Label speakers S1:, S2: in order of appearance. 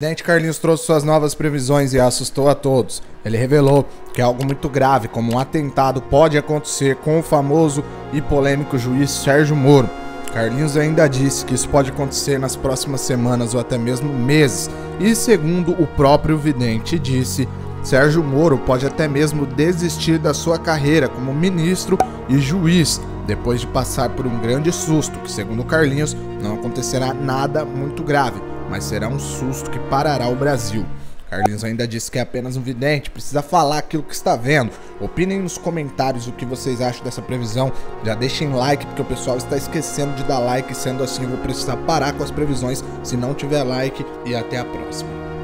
S1: presidente Carlinhos trouxe suas novas previsões e assustou a todos. Ele revelou que algo muito grave, como um atentado, pode acontecer com o famoso e polêmico juiz Sérgio Moro. Carlinhos ainda disse que isso pode acontecer nas próximas semanas ou até mesmo meses. E segundo o próprio vidente disse, Sérgio Moro pode até mesmo desistir da sua carreira como ministro e juiz, depois de passar por um grande susto, que segundo Carlinhos não acontecerá nada muito grave mas será um susto que parará o Brasil. Carlinhos ainda disse que é apenas um vidente, precisa falar aquilo que está vendo. Opinem nos comentários o que vocês acham dessa previsão. Já deixem like, porque o pessoal está esquecendo de dar like. Sendo assim, eu vou precisar parar com as previsões se não tiver like. E até a próxima.